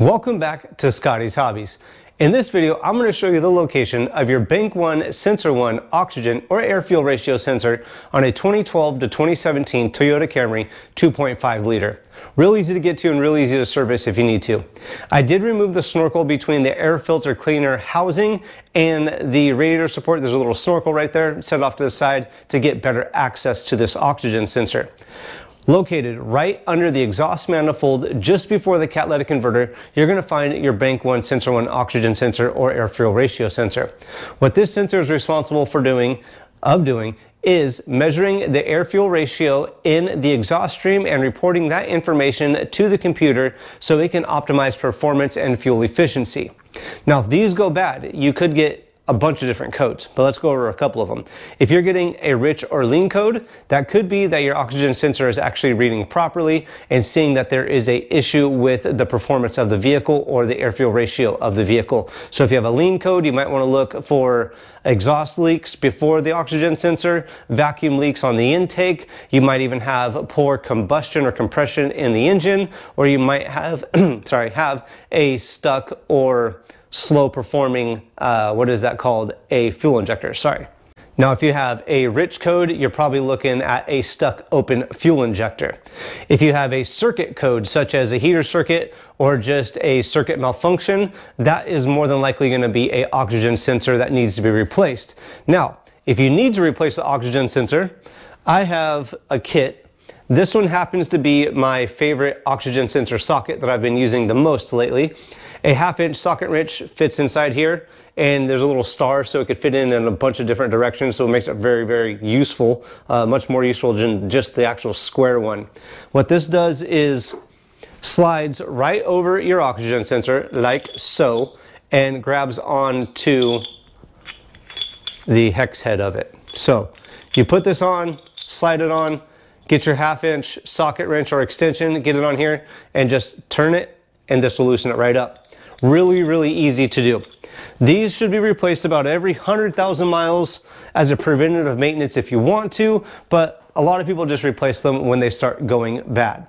Welcome back to Scotty's Hobbies. In this video, I'm going to show you the location of your Bank 1 Sensor 1 oxygen or air fuel ratio sensor on a 2012 to 2017 Toyota Camry 2.5 liter. Real easy to get to and real easy to service if you need to. I did remove the snorkel between the air filter cleaner housing and the radiator support. There's a little snorkel right there set off to the side to get better access to this oxygen sensor. Located right under the exhaust manifold just before the catalytic converter, you're going to find your Bank 1 Sensor 1 oxygen sensor or air fuel ratio sensor. What this sensor is responsible for doing, of doing, is measuring the air fuel ratio in the exhaust stream and reporting that information to the computer so it can optimize performance and fuel efficiency. Now, if these go bad, you could get a bunch of different codes, but let's go over a couple of them. If you're getting a rich or lean code, that could be that your oxygen sensor is actually reading properly and seeing that there is a issue with the performance of the vehicle or the air fuel ratio of the vehicle. So if you have a lean code, you might want to look for exhaust leaks before the oxygen sensor, vacuum leaks on the intake. You might even have poor combustion or compression in the engine, or you might have, sorry, have a stuck or slow performing, uh, what is that called? A fuel injector, sorry. Now, if you have a rich code, you're probably looking at a stuck open fuel injector. If you have a circuit code, such as a heater circuit or just a circuit malfunction, that is more than likely gonna be a oxygen sensor that needs to be replaced. Now, if you need to replace the oxygen sensor, I have a kit. This one happens to be my favorite oxygen sensor socket that I've been using the most lately. A half inch socket wrench fits inside here and there's a little star so it could fit in in a bunch of different directions so it makes it very very useful uh, much more useful than just the actual square one what this does is slides right over your oxygen sensor like so and grabs onto the hex head of it so you put this on slide it on get your half inch socket wrench or extension get it on here and just turn it and this will loosen it right up Really, really easy to do. These should be replaced about every 100,000 miles as a preventative maintenance if you want to, but a lot of people just replace them when they start going bad.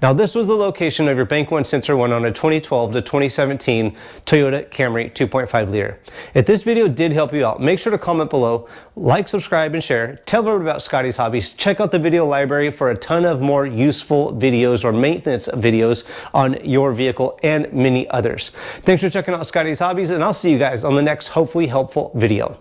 Now this was the location of your Bank 1 Sensor 1 on a 2012 to 2017 Toyota Camry 2.5 liter. If this video did help you out, make sure to comment below, like, subscribe, and share. Tell everyone about Scotty's Hobbies. Check out the video library for a ton of more useful videos or maintenance videos on your vehicle and many others. Thanks for checking out Scotty's Hobbies, and I'll see you guys on the next hopefully helpful video.